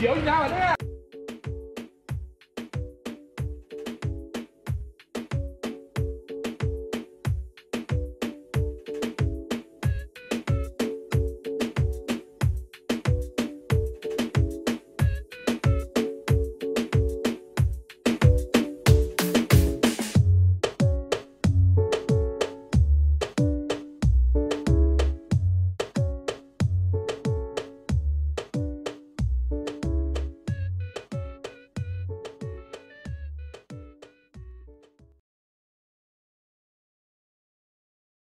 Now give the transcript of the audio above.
Kiểu như?